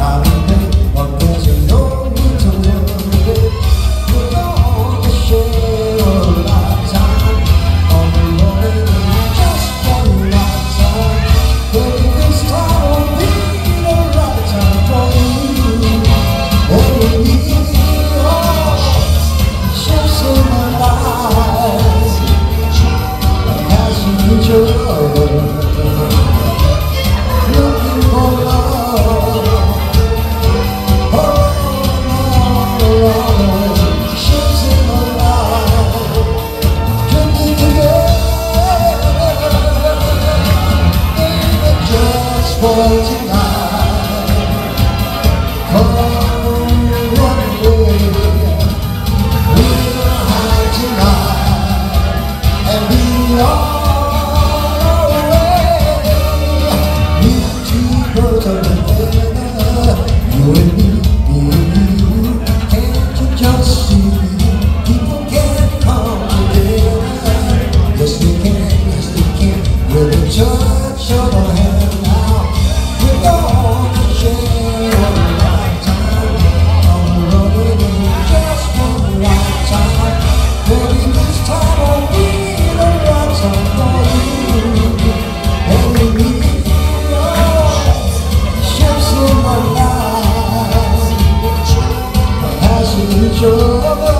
know what no over.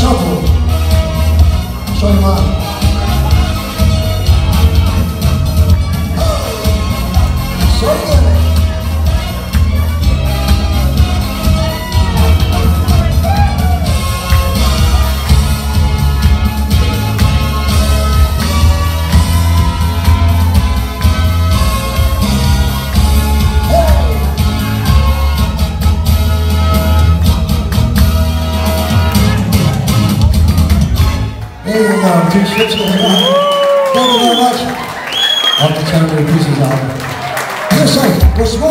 shuffle. Show him out. Show him There you go, two ships going on. Thank you very much. turn the Pieces album. Here's like, we're small.